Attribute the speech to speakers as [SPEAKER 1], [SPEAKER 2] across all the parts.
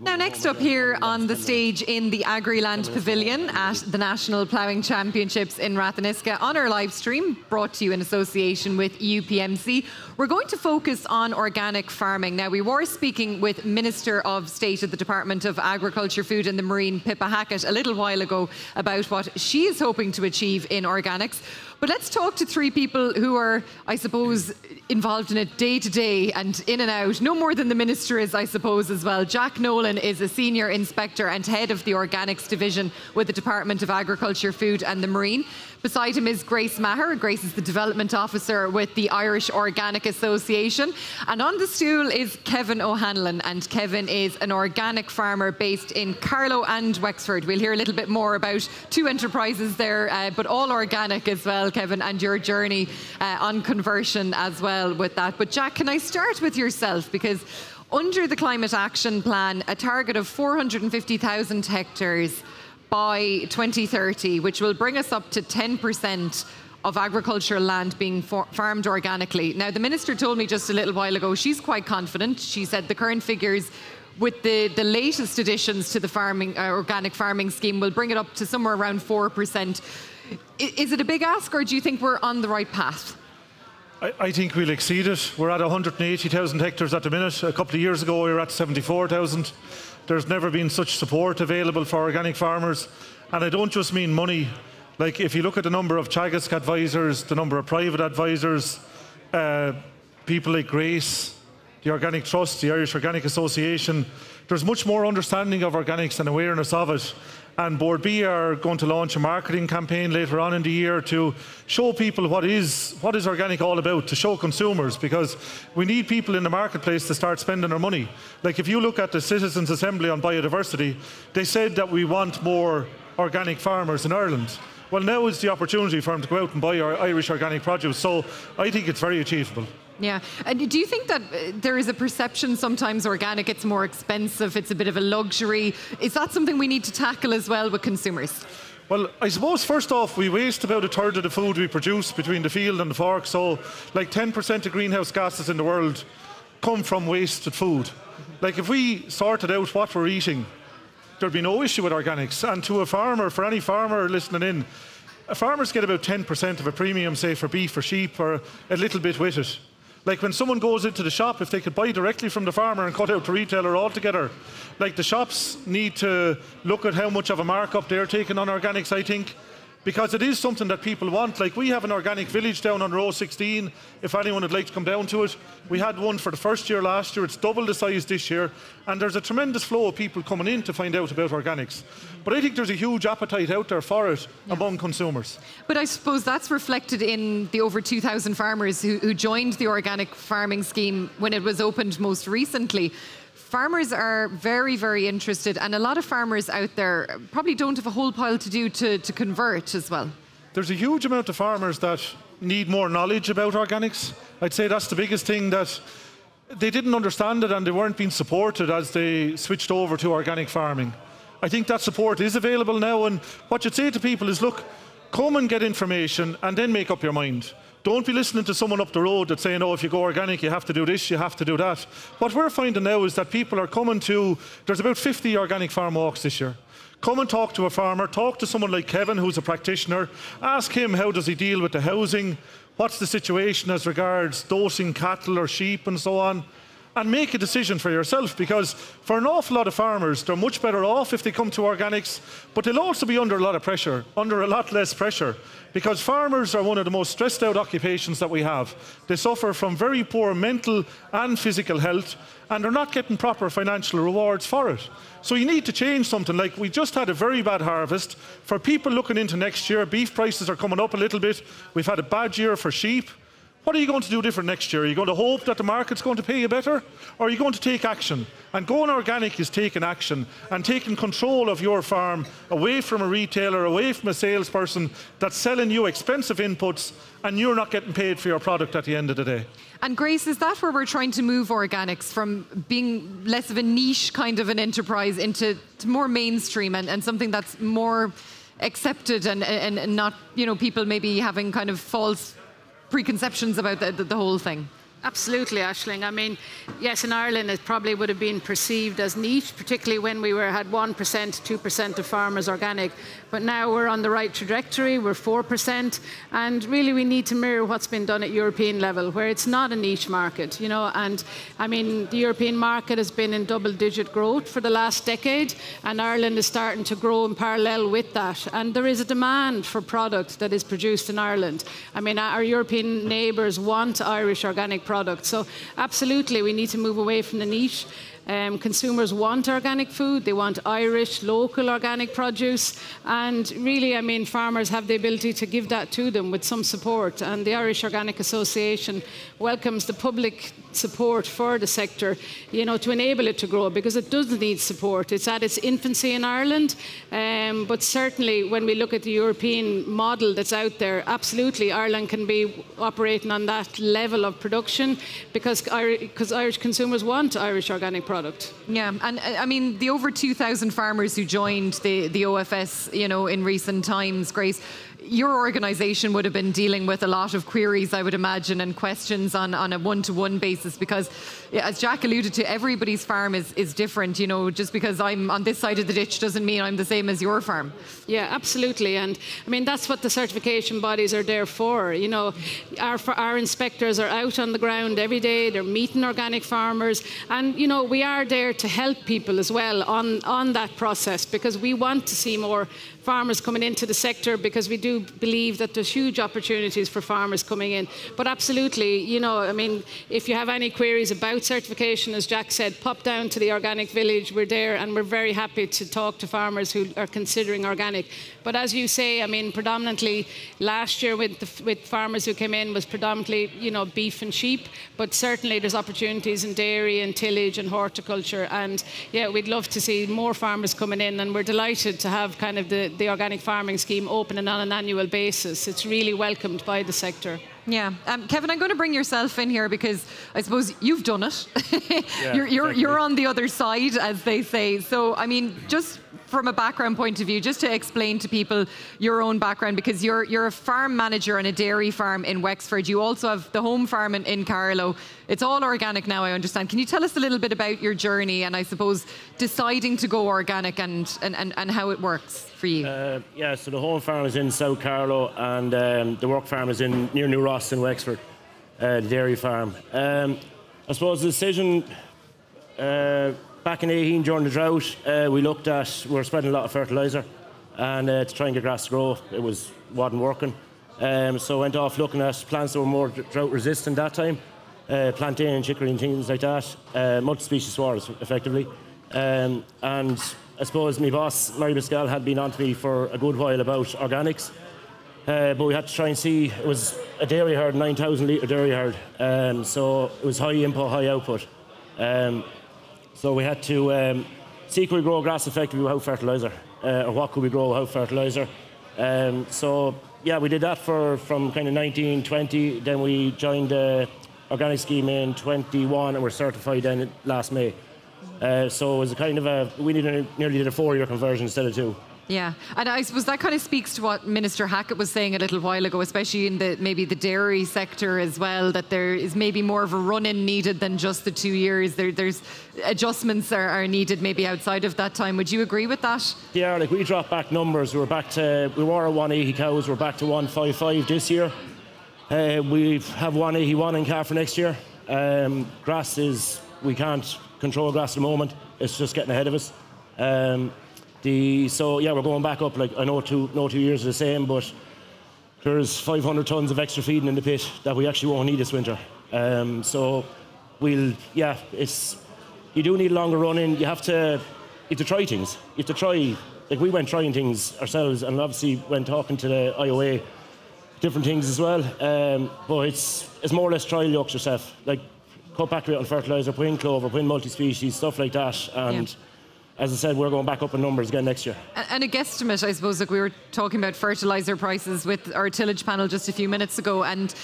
[SPEAKER 1] Now, next up here on the stage in the Agriland Pavilion at the National Ploughing Championships in Ratheniska on our live stream, brought to you in association with UPMC, we're going to focus on organic farming. Now, we were speaking with Minister of State at the Department of Agriculture, Food and the Marine, Pippa Hackett, a little while ago about what she is hoping to achieve in organics. But let's talk to three people who are, I suppose, involved in it day to day and in and out. No more than the minister is, I suppose, as well. Jack Nolan is a senior inspector and head of the organics division with the Department of Agriculture, Food and the Marine. Beside him is Grace Maher. Grace is the development officer with the Irish Organic Association. And on the stool is Kevin O'Hanlon. And Kevin is an organic farmer based in Carlow and Wexford. We'll hear a little bit more about two enterprises there, uh, but all organic as well, Kevin, and your journey uh, on conversion as well with that. But Jack, can I start with yourself? Because under the Climate Action Plan, a target of 450,000 hectares by 2030, which will bring us up to 10% of agricultural land being farmed organically. Now, the minister told me just a little while ago she's quite confident. She said the current figures with the, the latest additions to the farming uh, organic farming scheme will bring it up to somewhere around 4%. Is it a big ask or do you think we're on the right path?
[SPEAKER 2] I, think we'll exceed it. We're at 180,000 hectares at the minute. A couple of years ago, we were at 74,000. There's never been such support available for organic farmers. And I don't just mean money. Like, if you look at the number of Teagasc advisors, the number of private advisors, uh, people like Grace, the Organic Trust, the Irish Organic Association, there's much more understanding of organics and awareness of it. And Bord Bia are going to launch a marketing campaign later on in the year to show people what is what is organic all about, to show consumers, because we need people in the marketplace to start spending their money. Like if you look at the Citizens Assembly on biodiversity, they said that we want more organic farmers in Ireland. Well, now is the opportunity for them to go out and buy our Irish organic produce. So I think it's very achievable.
[SPEAKER 1] Yeah. And do you think that uh, there is a perception sometimes organic, it's more expensive, it's a bit of a luxury? Is that something we need to tackle as well with consumers?
[SPEAKER 2] Well, I suppose first off, we waste about a third of the food we produce between the field and the fork. So, like 10% of greenhouse gases in the world come from wasted food. Like, if we sorted out what we're eating, there'd be no issue with organics. And to a farmer, for any farmer listening in, farmers get about 10% of a premium, say, for beef or sheep, or a little bit with it. Like when someone goes into the shop, if they could buy directly from the farmer and cut out the retailer altogether, like the shops need to look at how much of a markup they're taking on organics, I think because it is something that people want. Like we have an organic village down on row 16. If anyone would like to come down to it, we had one for the first year last year. It's double the size this year, and there's a tremendous flow of people coming in to find out about organics. But I think there's a huge appetite out there for it yeah. among consumers.
[SPEAKER 1] But I suppose that's reflected in the over 2,000 farmers who, who joined the organic farming scheme when it was opened most recently farmers are very, very interested, and a lot of farmers out there probably don't have a whole pile to do to, to convert as well.
[SPEAKER 2] There's a huge amount of farmers that need more knowledge about organics. I'd say that's the biggest thing that they didn't understand it and they weren't being supported as they switched over to organic farming. I think that support is available now, and what you'd say to people is look, come and get information and then make up your mind. Don't be listening to someone up the road that's saying, oh, if you go organic, you have to do this, you have to do that. What we're finding now is that people are coming to, there's about 50 organic farm walks this year. Come and talk to a farmer, talk to someone like Kevin, who's a practitioner, ask him how does he deal with the housing, what's the situation as regards dosing cattle or sheep and so on and make a decision for yourself because for an awful lot of farmers, they're much better off if they come to organics, but they'll also be under a lot of pressure, under a lot less pressure, because farmers are one of the most stressed out occupations that we have. They suffer from very poor mental and physical health, and they're not getting proper financial rewards for it. So you need to change something. Like we just had a very bad harvest. For people looking into next year, beef prices are coming up a little bit. We've had a bad year for sheep. What are you going to do different next year? Are you going to hope that the market's going to pay you better? Or are you going to take action? And going organic is taking action and taking control of your farm away from a retailer, away from a salesperson that's selling you expensive inputs and you're not getting paid for your product at the end of the day.
[SPEAKER 1] And Grace, is that where we're trying to move organics from being less of a niche kind of an enterprise into more mainstream and, and something that's more accepted and, and, and not, you know, people maybe having kind of false preconceptions about the, the, the whole thing?
[SPEAKER 3] Absolutely, Aisling. I mean, yes, in Ireland it probably would have been perceived as niche, particularly when we were had 1%, 2% of farmers organic. But now we're on the right trajectory, we're 4%, and really we need to mirror what's been done at European level, where it's not a niche market, you know. And I mean, the European market has been in double digit growth for the last decade, and Ireland is starting to grow in parallel with that. And there is a demand for product that is produced in Ireland. I mean, our European neighbours want Irish organic products. So, absolutely, we need to move away from the niche. Um, consumers want organic food, they want Irish, local organic produce, and really, I mean, farmers have the ability to give that to them with some support. And the Irish Organic Association welcomes the public support for the sector, you know, to enable it to grow because it does need support. It's at its infancy in Ireland, um, but certainly when we look at the European model that's out there, absolutely Ireland can be operating on that level of production because, because Irish consumers want Irish organic product.
[SPEAKER 1] Yeah, and uh, I mean the over 2,000 farmers who joined the, the OFS, you know, in recent times, Grace your organisation would have been dealing with a lot of queries, I would imagine, and questions on, on a one to one basis because, as Jack alluded to, everybody's farm is, is different. You know, just because I'm on this side of the ditch doesn't mean I'm the same as your farm.
[SPEAKER 3] Yeah, absolutely. And I mean, that's what the certification bodies are there for. You know, our, our inspectors are out on the ground every day, they're meeting organic farmers. And, you know, we are there to help people as well on, on that process because we want to see more farmers coming into the sector because we do believe that there's huge opportunities for farmers coming in. But absolutely, you know, I mean, if you have any queries about certification, as Jack said, pop down to the Organic Village. We're there and we're very happy to talk to farmers who are considering organic. But as you say, I mean, predominantly last year with, the, with farmers who came in was predominantly, you know, beef and sheep. But certainly there's opportunities in dairy and tillage and horticulture. And yeah, we'd love to see more farmers coming in. And we're delighted to have kind of the, the organic farming scheme open and on an annual basis. It's really welcomed by the sector.
[SPEAKER 1] Yeah, um, Kevin, I'm going to bring yourself in here because I suppose you've done it. yeah, you're, you're, you're on the other side, as they say. So, I mean, just from a background point of view, just to explain to people your own background, because you're you're a farm manager on a dairy farm in Wexford. You also have the home farm in, in Carlow. It's all organic now, I understand. Can you tell us a little bit about your journey and I suppose deciding to go organic and and, and, and how it works for you? Uh,
[SPEAKER 4] yeah, so the home farm is in South Carlow and um, the work farm is in near New Ross in Wexford, uh, dairy farm. Um, I suppose the decision. Uh, back in 18 during the drought, uh, we looked at we were spreading a lot of fertiliser, and uh, to try and get grass to grow, it was wasn't working. Um, so went off looking at plants that were more drought resistant that time, uh, plantain and chicory and things like that, uh, multi-species swards effectively. Um, and I suppose my boss, Mary Pascal, had been on to me for a good while about organics. Uh, but we had to try and see, it was a dairy herd, 9,000 litre dairy herd. Um, so it was high input, high output. Um, so we had to um, see could we grow grass effectively without fertiliser, uh, or what could we grow without fertiliser. Um, so yeah, we did that for from kind of 1920. Then we joined the organic scheme in 21, and we're certified then last May. Uh, so it was a kind of a we nearly did a four-year conversion instead of two.
[SPEAKER 1] Yeah, and I suppose that kind of speaks to what Minister Hackett was saying a little while ago, especially in the maybe the dairy sector as well, that there is maybe more of a run-in needed than just the two years. There, there's adjustments are, are, needed maybe outside of that time. Would you agree with that?
[SPEAKER 4] Yeah, like we dropped back numbers. We were back to we were at 180 cows. We're back to 155 this year. Uh, we have 181 in calf for next year. Um, grass is we can't control grass at the moment. It's just getting ahead of us. Um, the, so yeah, we're going back up. Like I know two, no two years are the same, but there's 500 tons of extra feeding in the pit that we actually won't need this winter. Um, so we'll, yeah, it's you do need longer running. You have to, you have to try things. You have to try. Like we went trying things ourselves, and obviously went talking to the IOA, different things as well. Um, but it's it's more or less trial yourself. Like cut back on fertilizer, in clover, in multi-species, stuff like that, and. Yeah as I said, we're going back up in numbers again next year.
[SPEAKER 1] And a guesstimate, I suppose, like we were talking about fertiliser prices with our tillage panel just a few minutes ago, and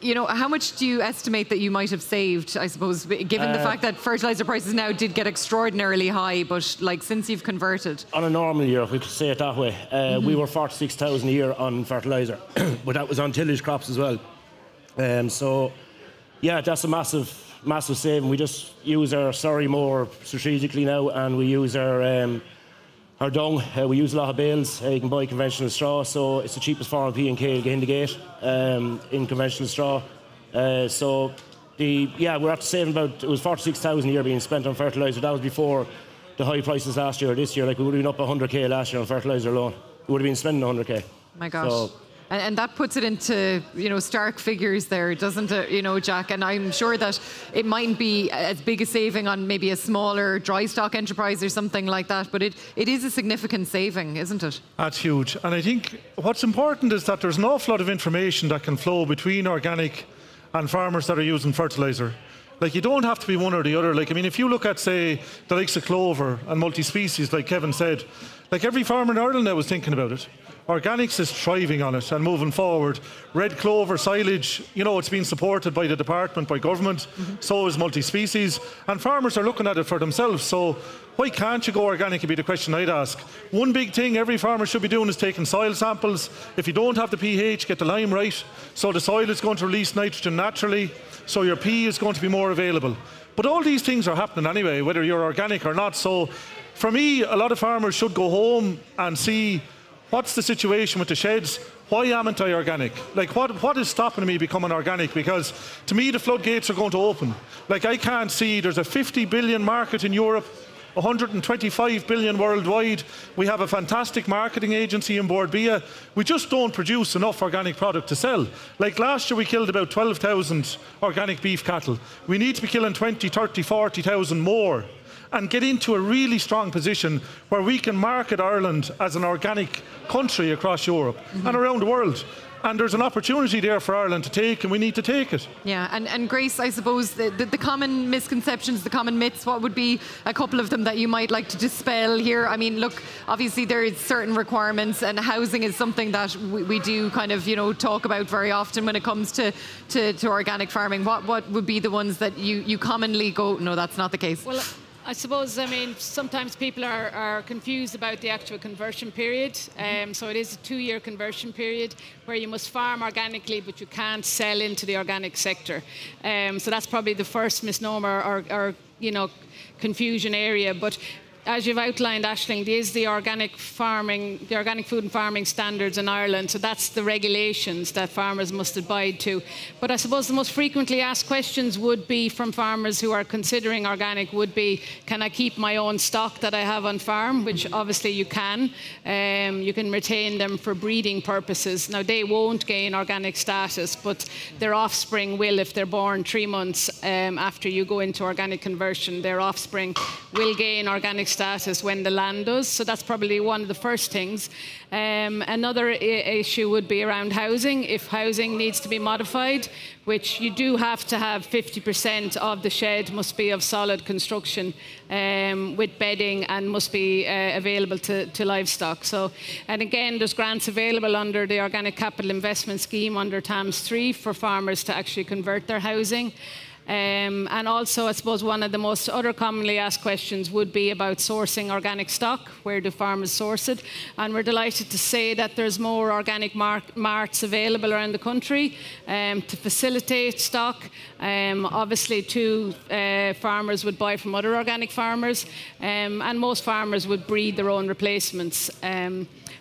[SPEAKER 1] you know, how much do you estimate that you might have saved, I suppose, given uh, the fact that fertiliser prices now did get extraordinarily high, but like since you've converted?
[SPEAKER 4] On a normal year, if we could say it that way, uh, mm-hmm. we were 46,000 a year on fertiliser, but that was on tillage crops as well. Um, so yeah, that's a massive, massive saving. We just use our slurry more strategically now, and we use our um, our dung. Uh, we use a lot of bales. Uh, you can buy conventional straw, so it's the cheapest form of P and K to get in the gate um, in conventional straw. Uh, so the yeah, we're after saving about it was forty six thousand a year being spent on fertilizer. That was before the high prices last year or this year. Like we would have been up 100k last year on fertilizer alone. We would have been spending 100k.
[SPEAKER 1] My gosh. So, and, and, that puts it into you know stark figures there, doesn't it? You know, Jack. And I'm sure that it mightn't be as big a saving on maybe a smaller dry stock enterprise or something like that, but it, it is a significant saving, isn't it?
[SPEAKER 2] That's huge. And I think what's important is that there's an awful lot of information that can flow between organic and farmers that are using fertilizer. Like you don't have to be one or the other. Like I mean, if you look at say the likes of clover and multi-species, like Kevin said, like every farmer in Ireland now was thinking about it. Organics is thriving on it and moving forward. Red clover silage, you know, it's been supported by the department, by government. Mm-hmm. So is multi-species, and farmers are looking at it for themselves. So why can't you go organic? Would be the question I'd ask. One big thing every farmer should be doing is taking soil samples. If you don't have the pH, get the lime right. So the soil is going to release nitrogen naturally. So your P is going to be more available. But all these things are happening anyway, whether you're organic or not. So for me, a lot of farmers should go home and see what's the situation with the sheds? Why amn't I organic? Like, what, what is stopping me becoming organic? Because to me, the floodgates are going to open. Like, I can't see there's a 50 billion market in Europe. 125 billion worldwide. We have a fantastic marketing agency in Bord Bia. We just don't produce enough organic product to sell. Like last year, we killed about 12,000 organic beef cattle. We need to be killing 20, 30, 40,000 more and get into a really strong position where we can market Ireland as an organic country across Europe mm-hmm. and around the world and there's an opportunity there for Ireland to take, and we need to take it.
[SPEAKER 1] Yeah, and, and Grace, I suppose the, the, the, common misconceptions, the common myths, what would be a couple of them that you might like to dispel here? I mean, look, obviously there is certain requirements, and housing is something that we, we do kind of, you know, talk about very often when it comes to, to, to organic farming. What, what would be the ones that you, you commonly go, no, that's not the case?
[SPEAKER 3] Well, I suppose, I mean, sometimes people are, are confused about the actual conversion period. Um, so it is a two year conversion period where you must farm organically, but you can't sell into the organic sector. Um, so that's probably the first misnomer or, or you know, confusion area. But as you've outlined, Aisling, is the organic farming, the organic food and farming standards in Ireland. So that's the regulations that farmers must abide to. But I suppose the most frequently asked questions would be from farmers who are considering organic would be, can I keep my own stock that I have on farm? Which obviously you can. Um, you can retain them for breeding purposes. Now they won't gain organic status, but their offspring will if they're born three months um, after you go into organic conversion. Their offspring will gain organic status when the land does. So that's probably one of the first things. Um, another I- issue would be around housing. If housing needs to be modified, which you do have to have 50% of the shed must be of solid construction um, with bedding and must be uh, available to, to, livestock. So, and again, there's grants available under the Organic Capital Investment Scheme under TAMS 3 for farmers to actually convert their housing. Um, and also, I suppose one of the most other commonly asked questions would be about sourcing organic stock. Where do farmers source it? And we're delighted to say that there's more organic mar- marts available around the country um, to facilitate stock. Um, obviously, too, uh, farmers would buy from other organic farmers, um, and most farmers would breed their own replacements.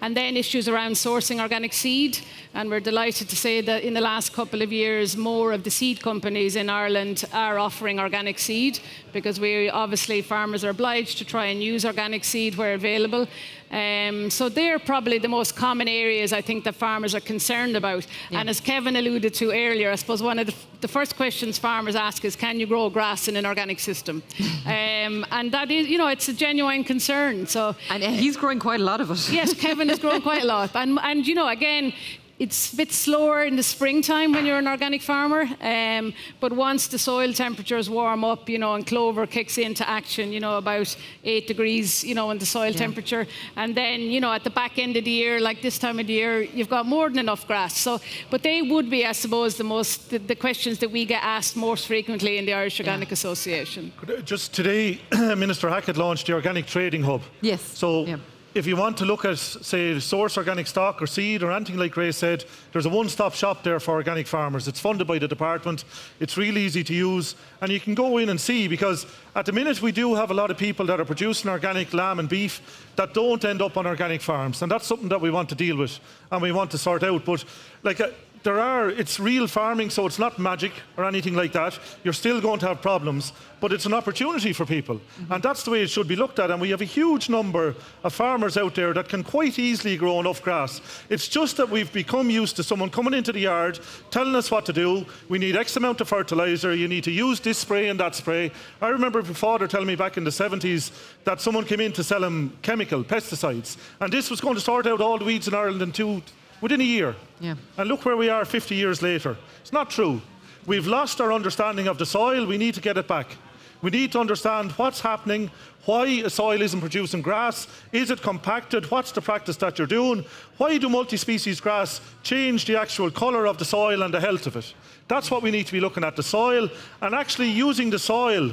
[SPEAKER 3] And then issues around sourcing organic seed. And we're delighted to say that in the last couple of years, more of the seed companies in Ireland are offering organic seed because we obviously farmers are obliged to try and use organic seed where available. Um, so they're probably the most common areas I think that farmers are concerned about. Yeah. And as Kevin alluded to earlier, I suppose one of the, the, first questions farmers ask is, can you grow grass in an organic system? um, and that is, you know, it's a genuine concern. So
[SPEAKER 1] and he's growing quite a lot of it.
[SPEAKER 3] yes, Kevin is growing quite a lot. And, and you know, again, it's a bit slower in the springtime when you're an organic farmer, um, but once the soil temperatures warm up, you know, and clover kicks into action, you know, about eight degrees, you know, in the soil yeah. temperature, and then, you know, at the back end of the year, like this time of the year, you've got more than enough grass. So, but they would be, I suppose, the most the, the questions that we get asked most frequently in the Irish Organic yeah. Association.
[SPEAKER 2] Just today, Minister Hackett launched the Organic Trading Hub.
[SPEAKER 1] Yes.
[SPEAKER 2] So. Yeah if you want to look at, say, source organic stock or seed or anything like Ray said, there's a one-stop shop there for organic farmers. It's funded by the department. It's really easy to use, and you can go in and see because at the minute we do have a lot of people that are producing organic lamb and beef that don't end up on organic farms, and that's something that we want to deal with and we want to sort out. But like. Uh, There are, it's real farming, so it's not magic or anything like that. You're still going to have problems, but it's an opportunity for people. Mm-hmm. And that's the way it should be looked at. And we have a huge number of farmers out there that can quite easily grow enough grass. It's just that we've become used to someone coming into the yard telling us what to do. We need X amount of fertilizer. You need to use this spray and that spray. I remember my father telling me back in the 70s that someone came in to sell him chemical pesticides. And this was going to sort out all the weeds in Ireland in two, within a year.
[SPEAKER 1] Yeah.
[SPEAKER 2] And look where we are 50 years later. It's not true. We've lost our understanding of the soil. We need to get it back. We need to understand what's happening, why a soil isn't producing grass, is it compacted, what's the practice that you're doing, why do multi-species grass change the actual colour of the soil and the health of it. That's what we need to be looking at, the soil, and actually using the soil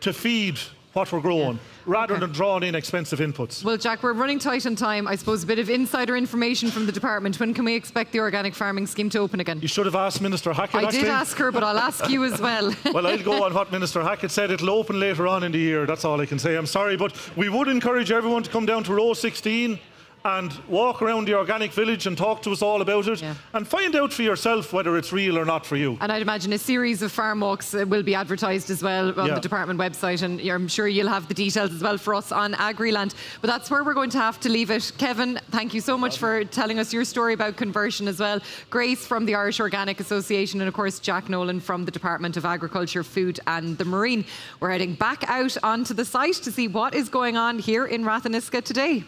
[SPEAKER 2] to feed what we're growing. Yeah rather okay. than drawing in expensive inputs.
[SPEAKER 1] Well, Jack, we're running tight on time. I suppose a bit of insider information from the department. When can we expect the organic farming scheme to open again?
[SPEAKER 2] You should have asked Minister Hackett.
[SPEAKER 1] I did ask her, but I'll ask you as well.
[SPEAKER 2] well, I'll go on what Minister Hackett said. It'll open later on in the year. That's all I can say. I'm sorry, but we would encourage everyone to come down to row 16 and walk around the organic village and talk to us all about it yeah. and find out for yourself whether it's real or not for you.
[SPEAKER 1] And I'd imagine a series of farm walks uh, will be advertised as well on yeah. the department website, and I'm sure you'll have the details as well for us on Agriland. But that's where we're going to have to leave it. Kevin, thank you so much for telling us your story about conversion as well. Grace from the Irish Organic Association, and of course, Jack Nolan from the Department of Agriculture, Food and the Marine. We're heading back out onto the site to see what is going on here in Ratheniska today.